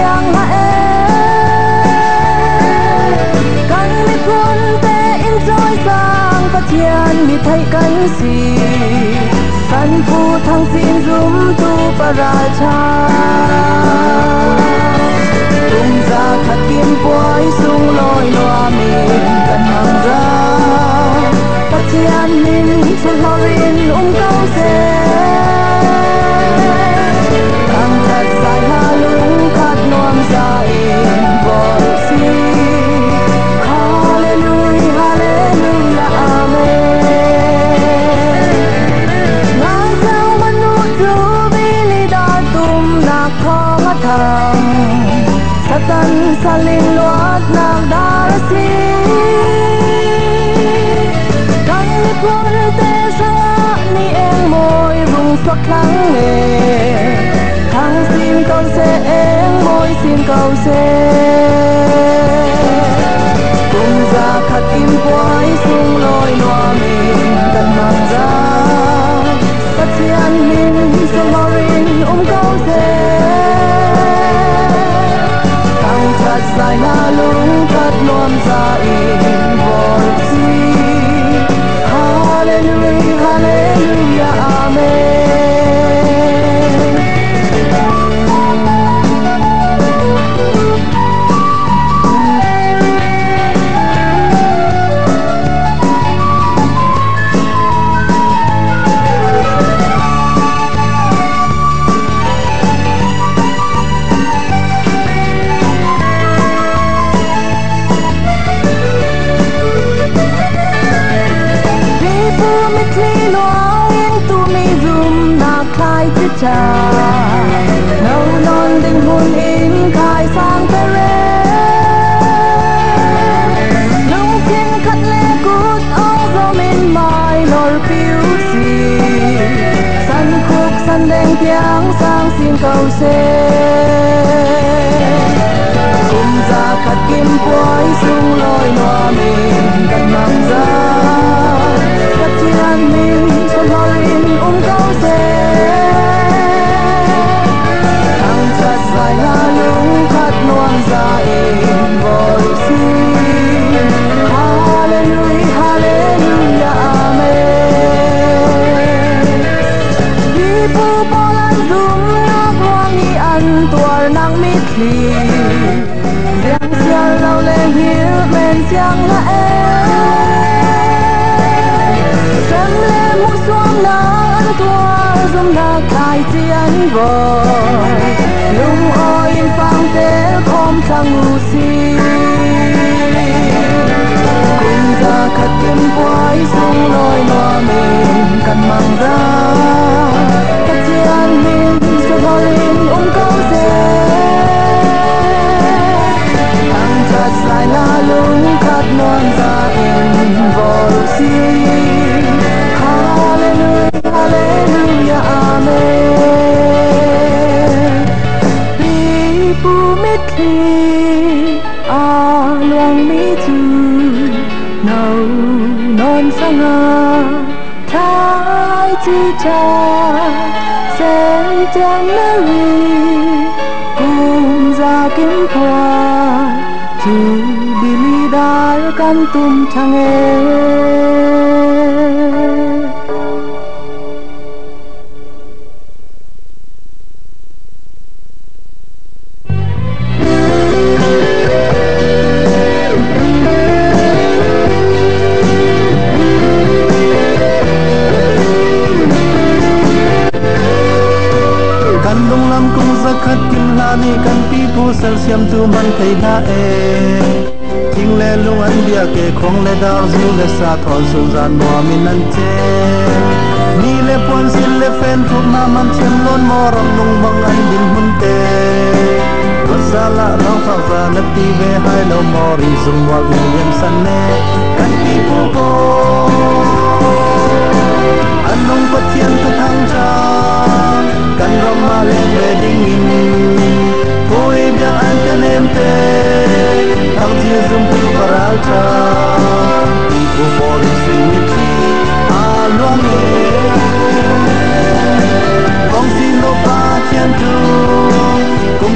chẳng cánh mi phun tê in dối dàng và thiên mi thấy cánh gì san phu thăng xin dùm tu pa ra cha. Tung ra thật kim quái, sung lôi loa mình cần hàng ra. Phát thiên min chân hoa rin ung cao dê. kalin luat nak darasi. Kang ni por te sa, ni em môi rung sắc lắng nghe Kang xin con sẽ em môi xin cầu sẽ Cùng ra khát im quái sung lôi noa mình tận mang ra Tất nhiên mình sẽ mò rin ôm cầu sẽ seiner lungat non sa in sie. Halleluja, Halleluja, Amen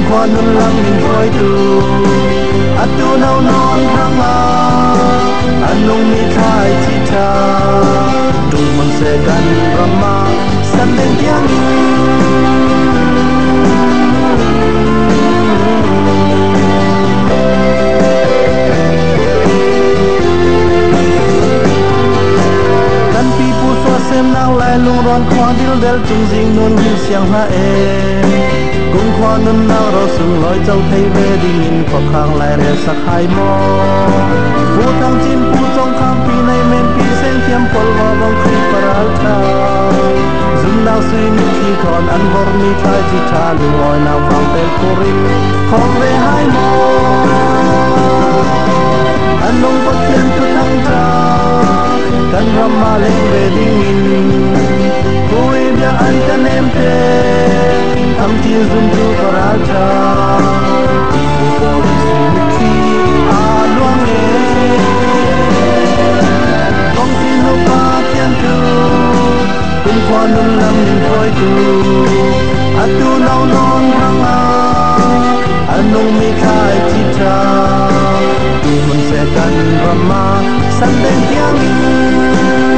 kum kwa nun lang min khoi tu atu nau non rang a anong mi thai chi cha. Tu man se kan rama san den tiang kan pi pu so sem nang lai lung ron khwa dil del chung jing nun hi siang ha em cung khoa nun nào đó sung loi châu thấy về đi nhìn khó khăn lại để sắc hai mò, pu thăng chim, pu trong khang pi này men pi sen thiam pol wa bang khi paral tha dừng nào suy nghĩ khi còn ăn vor mi thai chi cha lưu ngoi nao vang tel kurin khong về hai mò, anh nông bất thiên cứ thăng cha kan ram lên về đi nhìn. In koi bia anh kan em te am ti zum tu koral cha. Ibu tu tu atu nau non rang a anong mi khai chi cha. Tu mun se kan rama san den tiang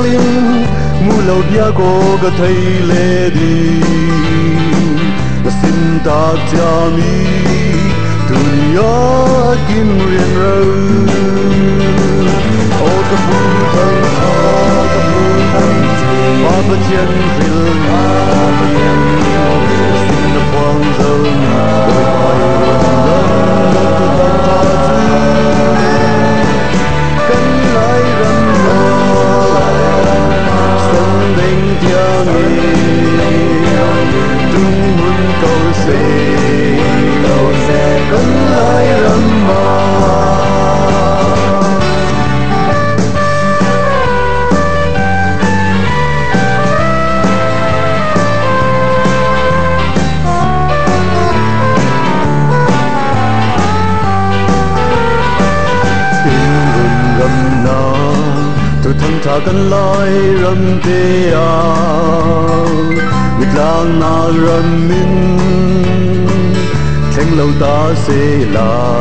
salim mulau dia ko ga thai le di sin ta cha mi dunya kin rian rau o ta bu thang o ta bu thang ba ba chien phil na ba yen sin na ta zau na oi oi oi oi oi oi oi ổn định theo nghề tung hun cầu xe cầu xe cất lái lầm cần loi rầm thế à. Việt lang na à rầm min Chánh lâu ta sẽ là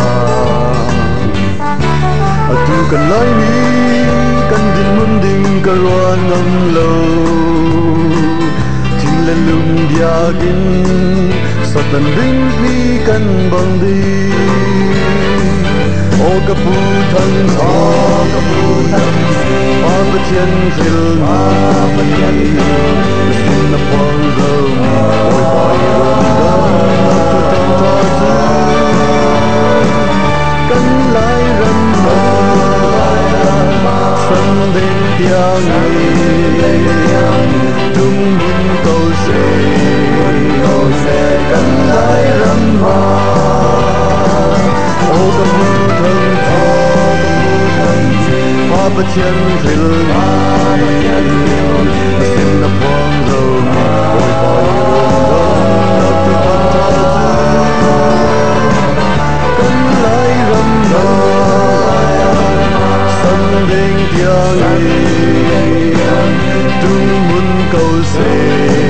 À tu cần loi mi Cần đình mun đình cà roa ngâm lâu. Chính lên lùng bia gin Sọt lần rinh mi cần bằng đi ô ka phu thân o ka phu thân o ba thiên chân ma ba thiên thil na pong go ôi boy rum dum cho tu tan ta tu kan lai ram ma san ding tiang ni tung câu se câu se kan lai ram ô ka pu thân hoa ba thiên thil ma ba thiên thil sin na pong go ôi boy rum dum tan ta tu kan lai ram san ding tiang ni tung xin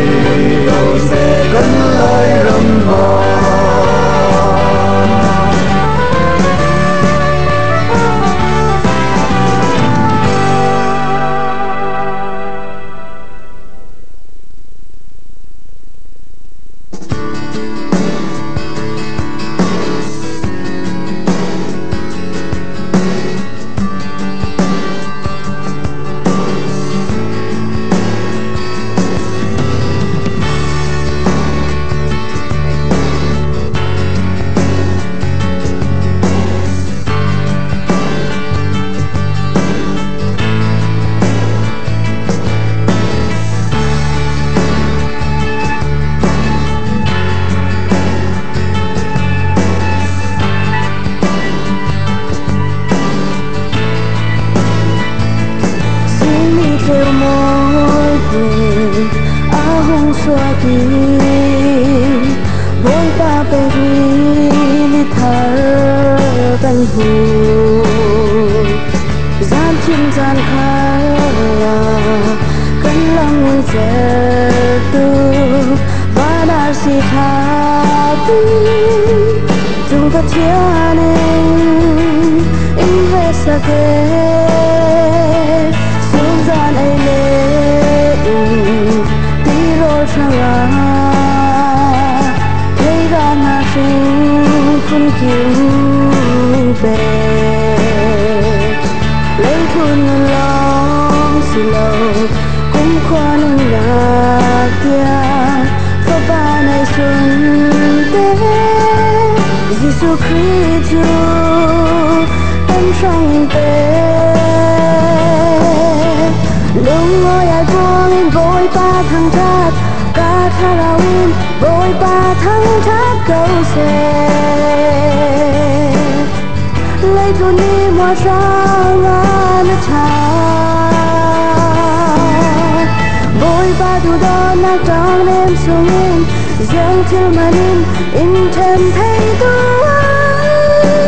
trong đêm xuống in dâng chiều mà in in thêm thấy tu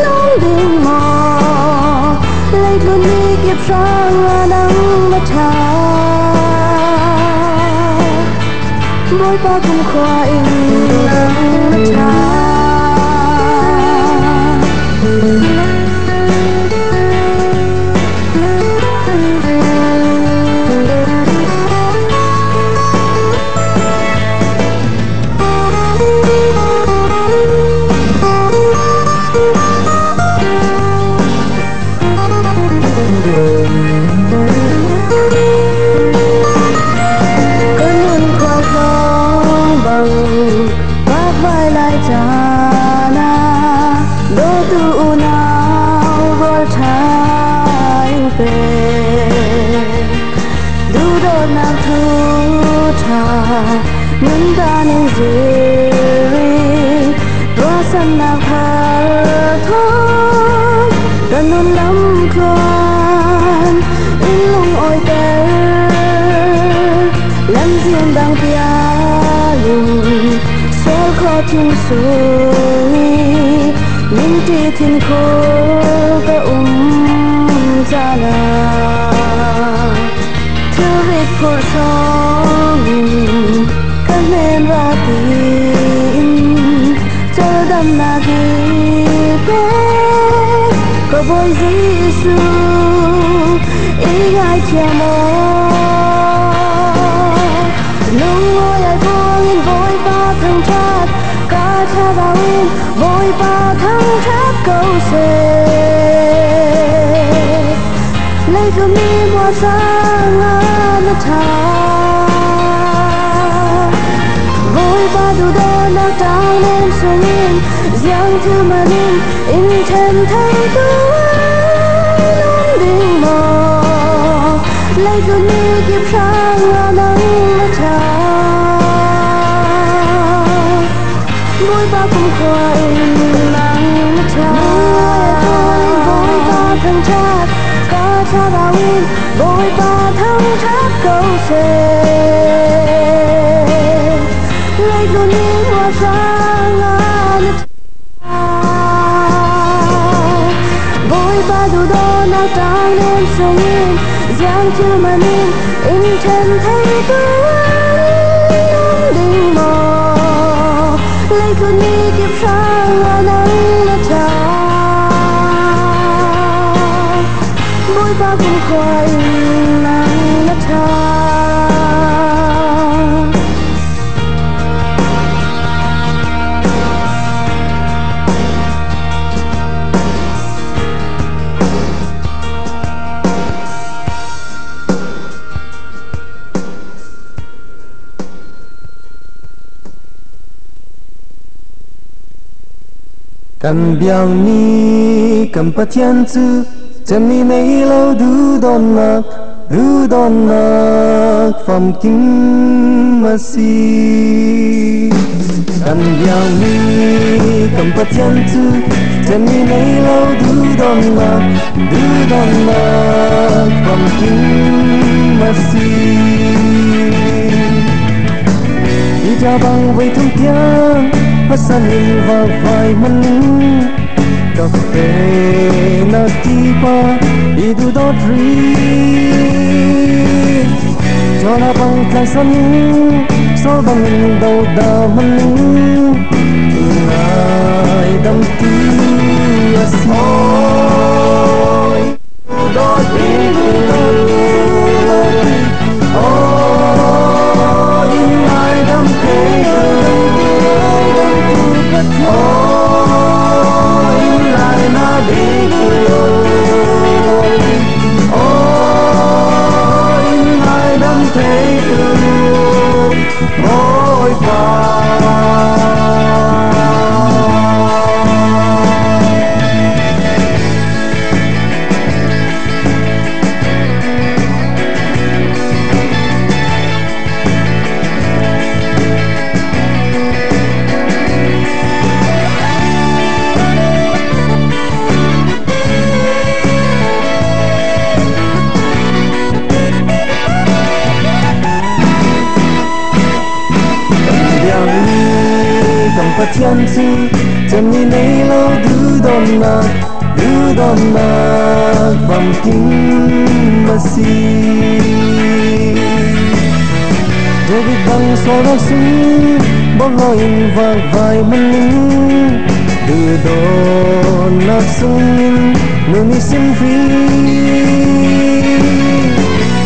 nóng đêm mò lấy tu ni kiếp sang ngàn mà cha vội ba cùng khoa in nắng cha cơn số suy những tia thiên khô ta um ra nào for song kan men ra tin cho đam na đi pe có boy Giêsu ý ngài chờ mô lúc ngồi ai buông in vội ba thăng chát ca cha vào in vội vào thăng tháp cầu xe lấy cho mi hoa sang nó thả. Vội ba đủ đô nó trao nên sương yên giang thư mà nên in thêm thấy tôi nóng đinh mò. Lấy cho mi kiếp sang nắng nó cũng khỏi nắng nó thà vội ba thân chát ca cha đào in vội ba thân thác câu xe lấy cho ní hoa sang ngàn vội ba đủ đô nào trao nên sống in giang chưa mà nên in trên thấy tôi เลยคนนี้เก็บคราะว่านั้นและเธบุยปากคุญคอยมา Cần biang ni cầm bắt chân chữ chân ni này lâu du đòn nạc du đòn nạc phẩm kinh mà si Cần biang ni cầm bắt chân chữ chân ni này lâu du đòn nạc du đòn nạc phẩm kinh mà si đi ra bằng với thông tiếng phát san và vài mân cà phê na ti pa đi du đó ri cho na băng khai sân sau bằng đầu đà mân ngài đâm ti ôi na bằng số nó xứ bỏ loi vàng vài mình nín. Du đòn na sung nu ni sim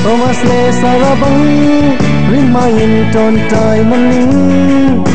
Thomas le sarabang Remind ton tay maning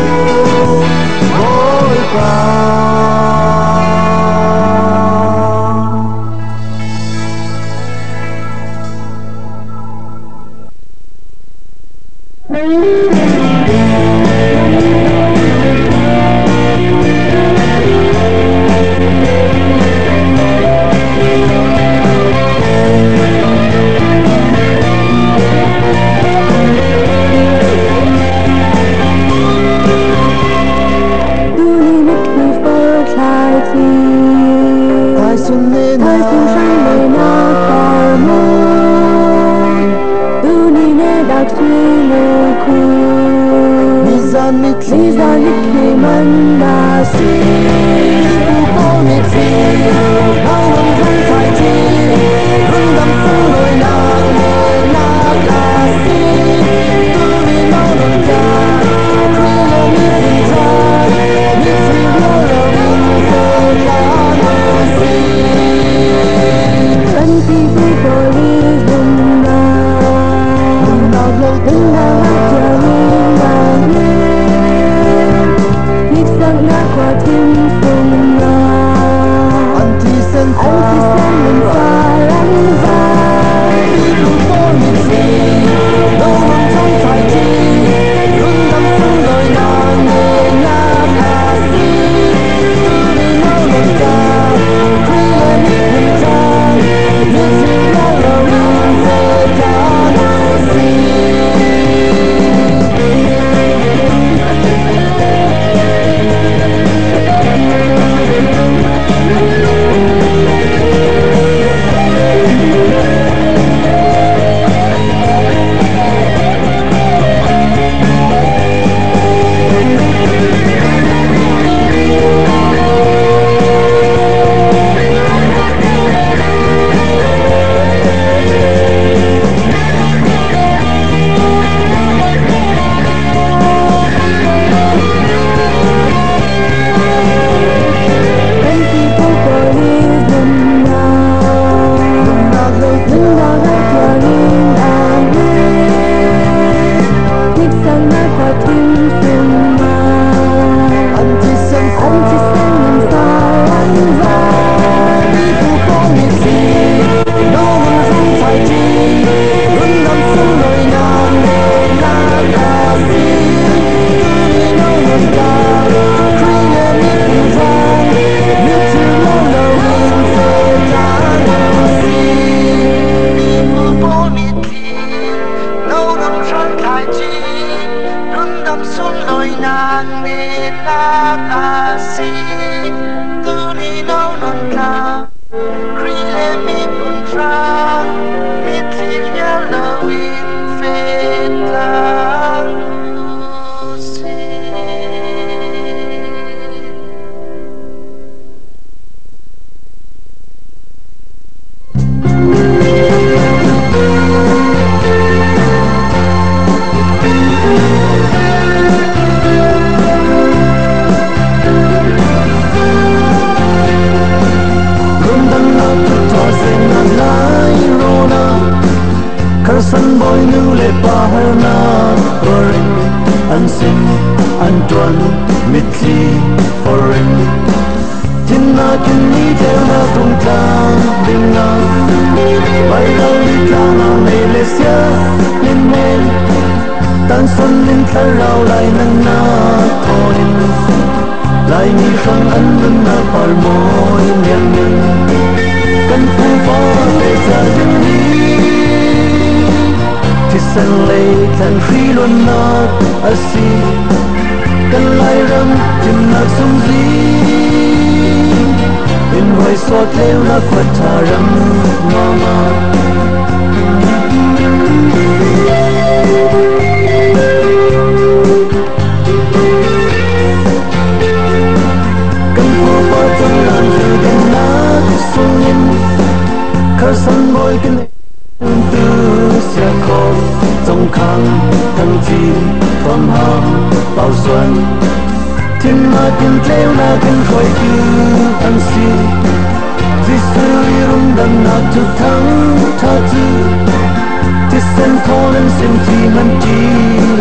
hơn chi hơn chi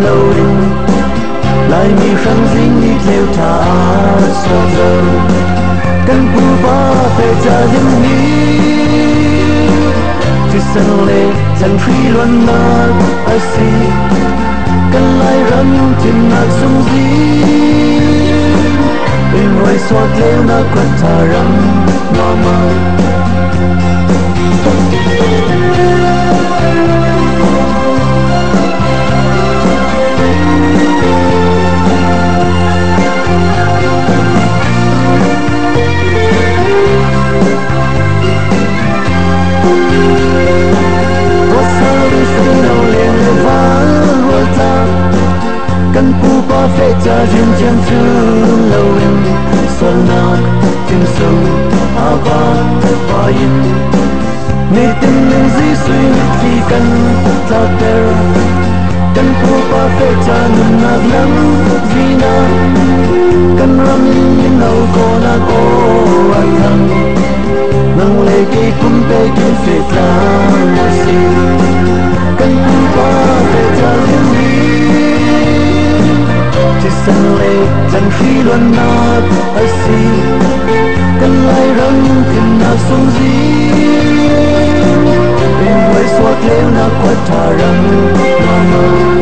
lâu lại mi khăn dính đi theo thả sao giờ căn cứ ba về gia đình đi chứ sân lệ dần khi luôn mà ai si căn lại rắn trên mặt sung gì bên ngoài xóa theo na quật thả rắn mà mơ Thank you. cần cũ có phê cho riêng chân chữ lâu em xuân nát tim sông à ba hoa yên. Mê tin những gì suy chỉ cần ta ter cần cũ có phê cho nằm nạc lắm vì nào cần râm những đâu cô là cô anh thầm nâng lấy cái cũng bê cái phê ta mà xin cần cũ có phê riêng duyên chỉ sân lệ chẳng khi luôn nó ở xì, cần lại răng cần nào xuống gì bên với suốt lêu nào quát thả răng nào nào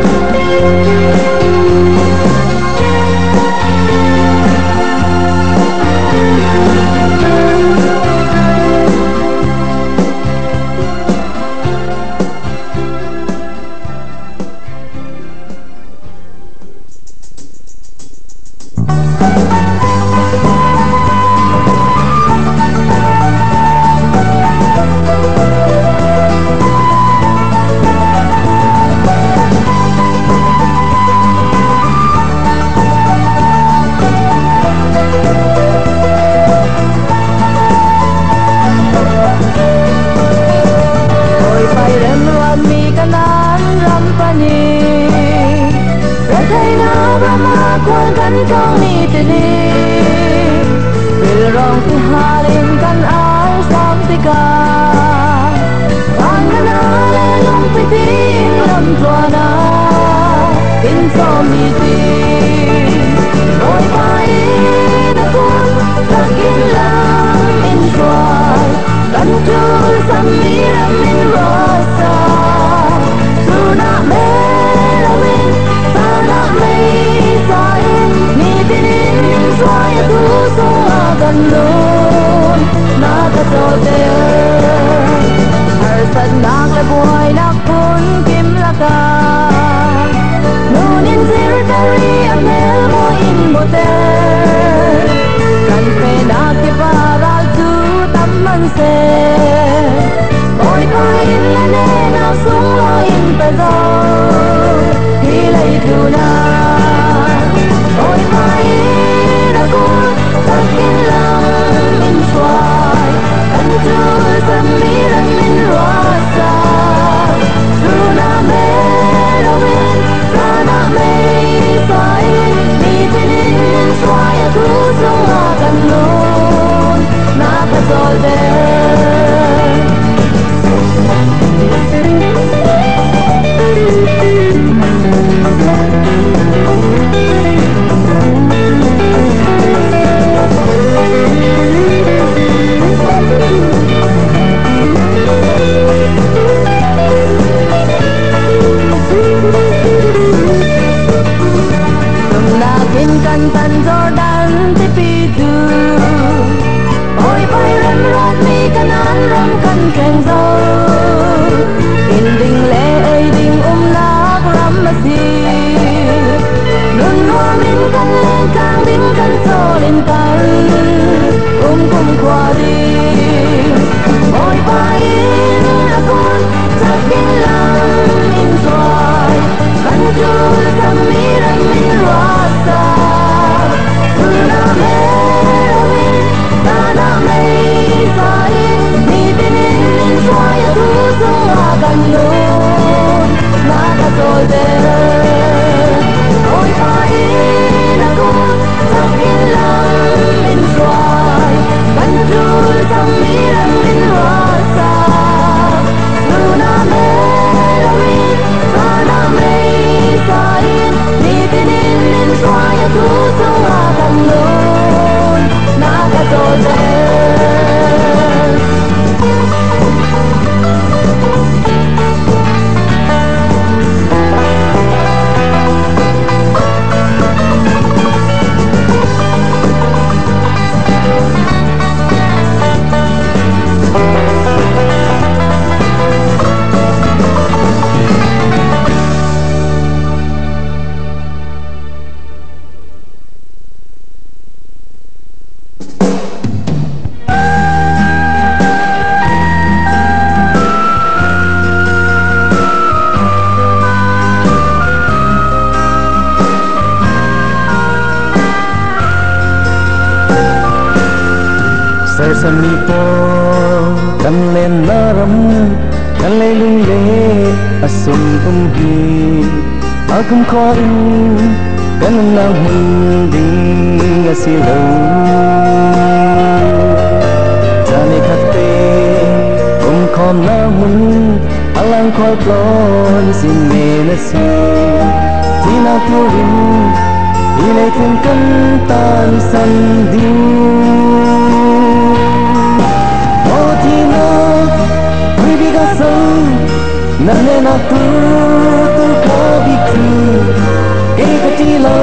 e ka ti lo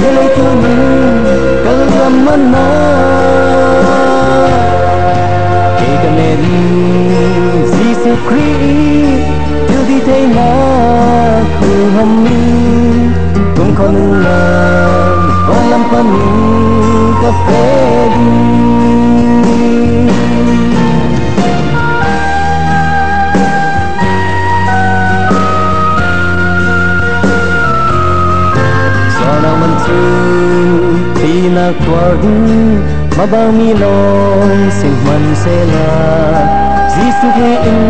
le le tu ni ka la man na e ka me ri Jesus Christ tu di te na ku ham mi kum kon na wa lam pa ni ka pe di na quardin mabami long sing man sela jisu ke in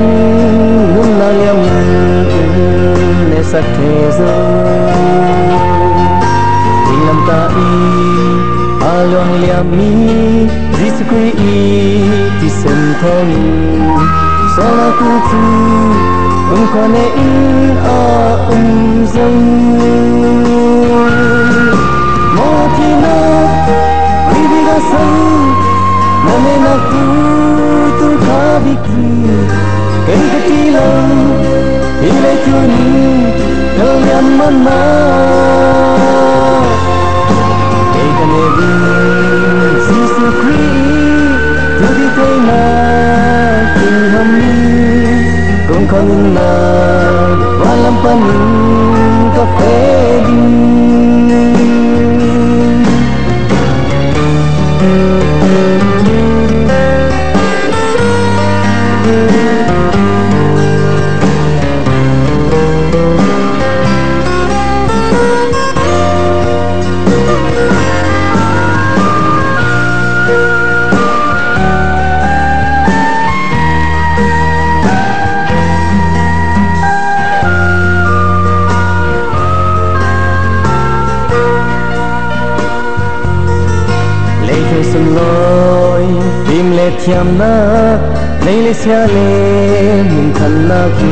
nun na yam ne sakhezo ilam ta i along liam mi jisu khi i ti sen thong so la ku tu um kone in a um zong sân mà nên là tu tu khá bị kỳ cái cái chi lòng thì lấy tu ni đâu nhắm mắt mà cái cái này đi Jesus Christ đi cà phê đi thiam na lấy lấy xe lê mình thân na khi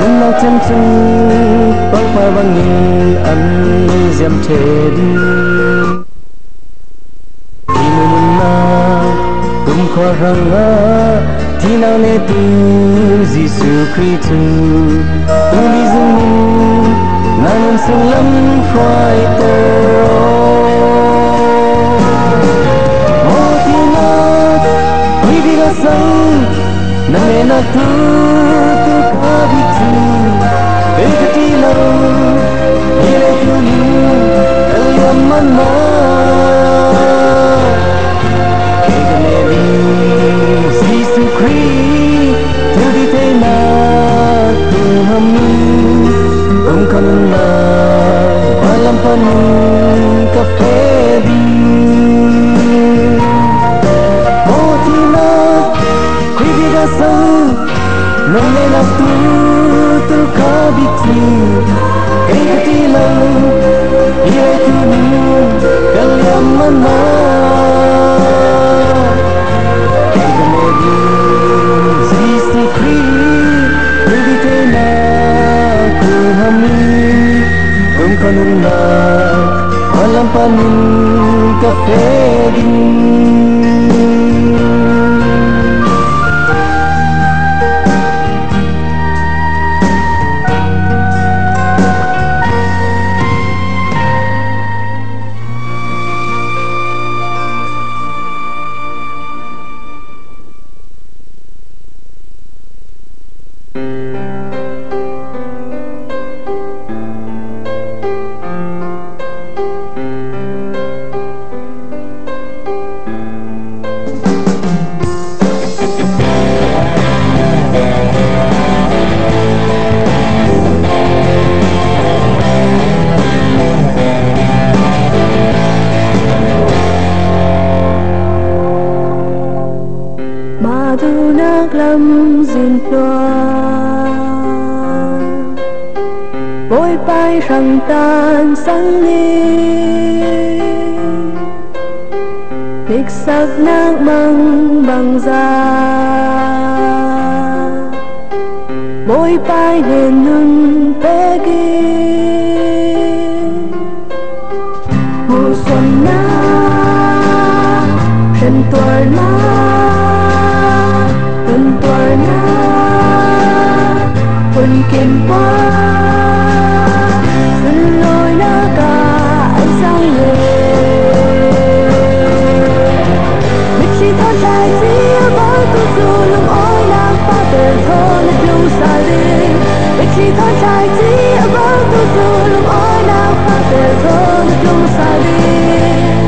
mình nào chân chân bắc pha vang nhìn ăn diam chê đi thì mình na cũng kho răng á thì nào nè tu Giêsu Christ tu đi dừng mình nàng sung to sân na me na tu tu ka bi tu e ka ti lo e le me đi, Jesus Christ tu di te na tu ham ni ong kan chân tuổi con chân tuổi na quân kim qua xuân lối na cả anh sang về biết chỉ thôi trái tim vẫn tu du ôi nàng pha tờ thô là chung xa đi. Biết chỉ thôi trái tim vẫn tu du ôi nàng pha tờ thô là chung xa đi.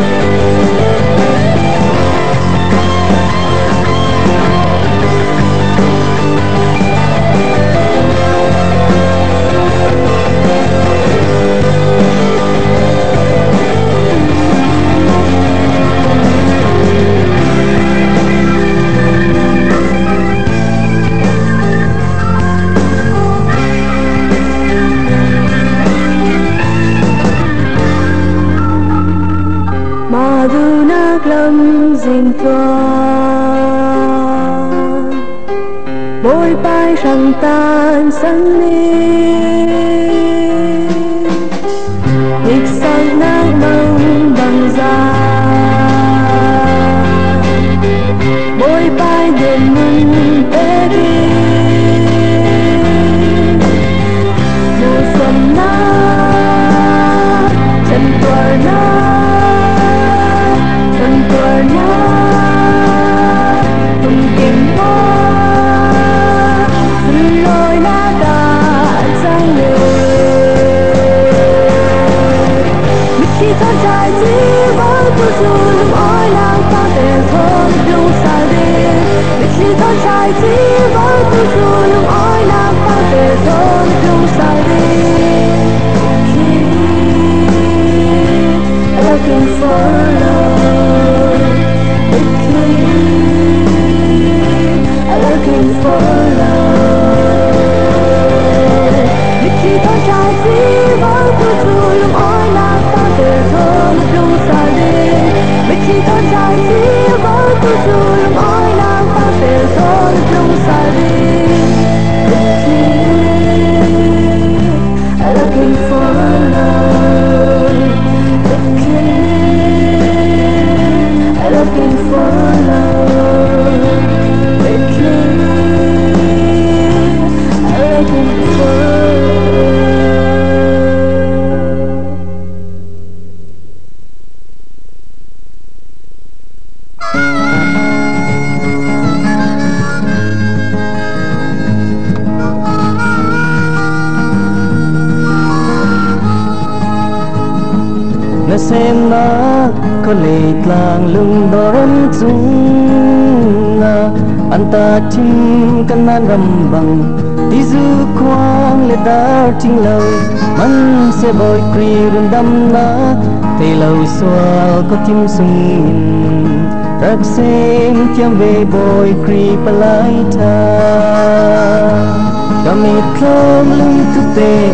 Bôi bay răng tan sáng đi Lịch sang nắng mong bằng da Bôi xem na có lệ làng lưng đỏ râm dung na anh ta chim căn nan rầm bằng, đi dư quang lệ đá chinh lâu man sẽ bồi quỳ rừng đâm na thì lâu xoa có chim sung nhìn. Rắc xem chăm về bồi quỳ kri palai ta kami klom lung tu te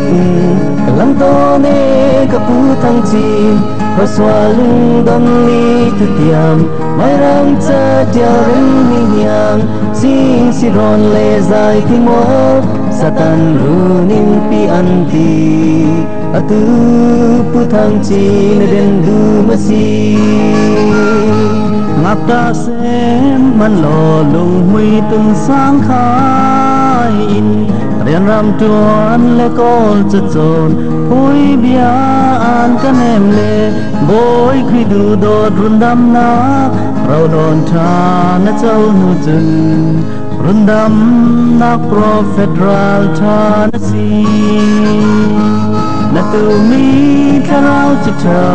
kalam to ne kapu thang chi ko swa lung dam ni tu tiam mai ram cha tia ren ni yang sing si ron le zai ti mo satan ru nin pi an ti atu pu thang chi ne den du ma si ngap ta sem man lo lung hui tum sang khai in rian ram tuan le kol cha chon hui bia an kan em le boy khi du do run dam na rau don tha na chau nu chun run dam na prophet ral tha na si na tu mi tharau chi tha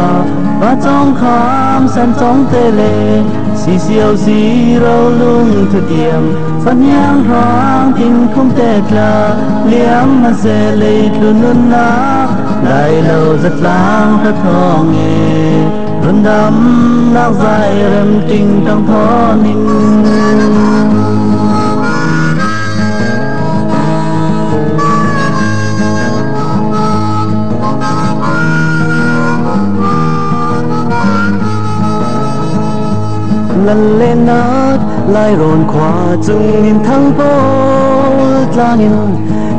và trong khám san trong tê lệ xì siêu xì râu lung thư tiệm phát nhang hoang tình không tê là liếm mà sẽ lấy luôn luôn ná. Đại lâu rất lãng thật thọ nghề luôn đắm nác dài rem trình trong thó ninh nát lại rộn khóa chung nhìn thăng phố la nhìn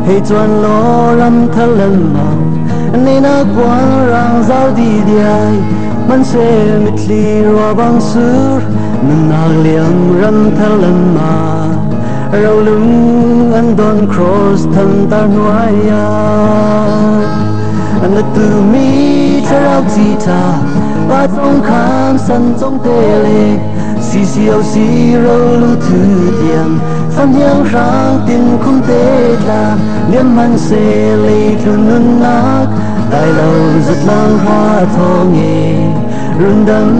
hay chuan lo ram thal lần ma, nên na quan rang giao đi đi ai. Man se mit li ro bang sur nên na liang ram thal lần ma, rau lưng anh don cross thân ta nuai ya anh từ mi chao chi ta và trong khám sân trong tê lệ xì xiêu xì râu lưu thư tiền phan nhang rang tin không tê là niệm man xê lì thư nâng nát đại lâu rất lang hoa thô nghề rừng đắng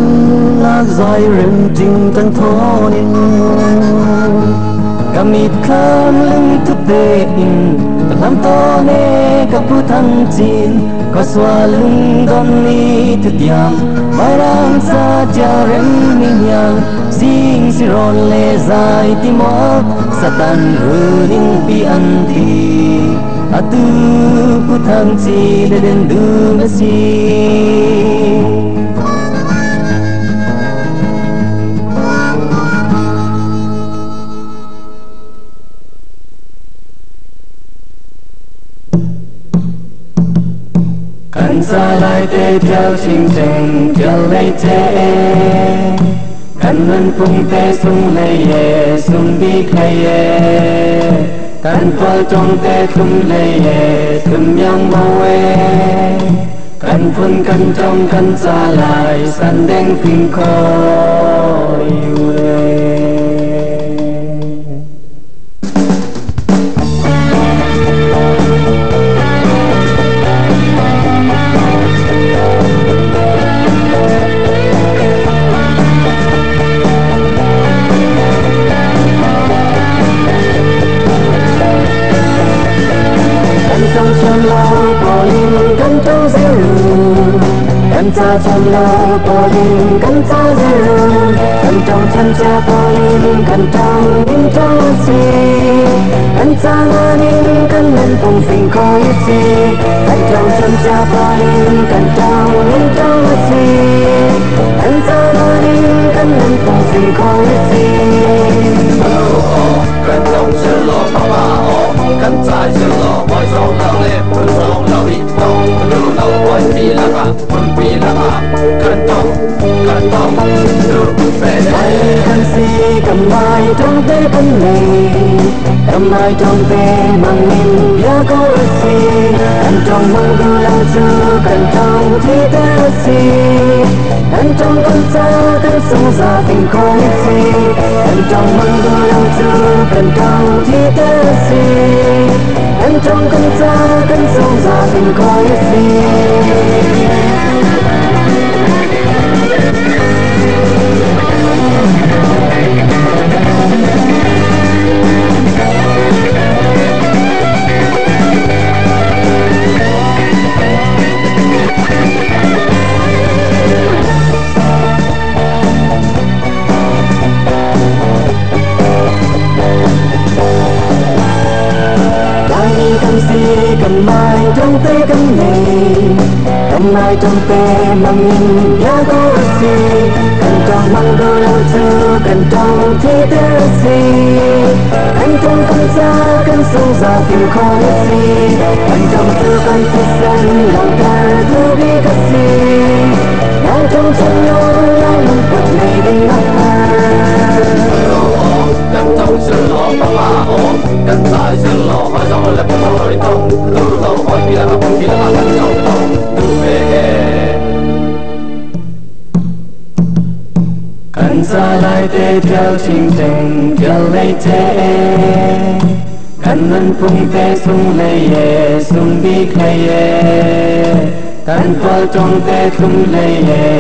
lạc dài rừng trình tăng thô nín kami kan lưng thức bê in làm to nè các bút thăng chín có xóa lưng đón ni thức yam mai ram sa cha rem minh nhang sing si ron le zai ti mo satan ruling pi an ti atu bút thân chi le den du na si Cần xa lại tê theo trình trình Theo lấy tê Cần ơn phung tê sung lê yê Sung bi khai yê Cần phơ trong tê tung lê yê Thum yang cha chân lo bỏ linh cần cha dư cần trong chân cha bỏ linh cần trong linh trong si cần cha ngã linh cần lên cùng phình coi si cần trong chân cha bỏ linh cần trong linh trong si cần cha ngã linh cần lên cùng phình coi si Oh, oh, cắn căn cha chân lo mọi sông lao lệ phương sông lao đi đâu lưu đâu quay đi là cả quân là cả cần tông cần tông được về đây. Cần si cầm mai trong tay bên mình cầm mai trong tay mang mình bia câu si cần trong mong đưa lòng chưa cần trong thi tế si cần trong con xa cần sống ra tình không si anh trong mong đưa lòng chưa cần trong thi tế si cần trong con xa cần sống ra tình cần sâu khó biết gì? Anh cần trong tư con thi sen lòng ta thư bi cất gì đang trong chân nhau lại lòng quật này đi mắt ta Đang trong sự lo ba ba ô Đang tại sự lo hỏi sao lại không hỏi tông lưu lâu hỏi đi là không đi là cần nhau tông từ về. Cần xa lại tê theo chính trình theo lấy thế cần ân phung tê sung lê yê sung bi khai yê Căn phơ trong tê thum lê hề